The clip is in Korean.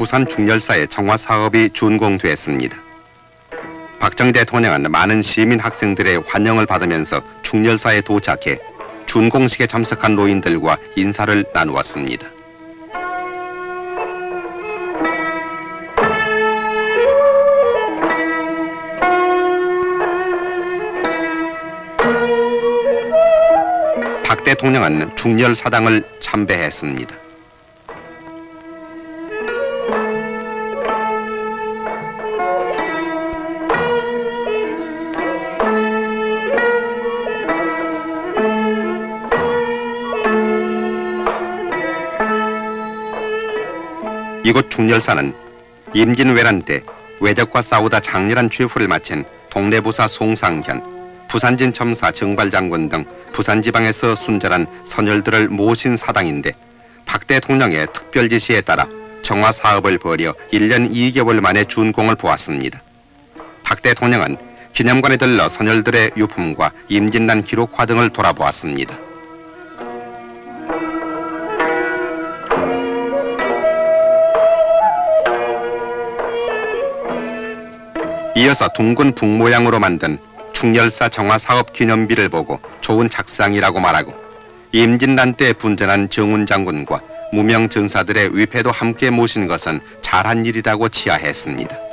부산 중열사의 정화 사업이 준공됐습니다. 박정희 대통령은 많은 시민 학생들의 환영을 받으면서 중열사에 도착해 준공식에 참석한 노인들과 인사를 나누었습니다. 박 대통령은 중열 사당을 참배했습니다. 이곳 중열사는 임진왜란 때 외적과 싸우다 장렬한 죄후를 마친 동래부사 송상현, 부산진 첨사 정발장군 등 부산지방에서 순절한 선열들을 모신 사당인데 박 대통령의 특별 지시에 따라 정화 사업을 벌여 1년 2개월 만에 준공을 보았습니다. 박 대통령은 기념관에 들러 선열들의 유품과 임진난 기록화 등을 돌아보았습니다. 이어서 둥근 북 모양으로 만든 충렬사 정화 사업 기념비를 보고 좋은 작상이라고 말하고 임진난 때 분전한 정운 장군과 무명 전사들의 위패도 함께 모신 것은 잘한 일이라고 치하했습니다.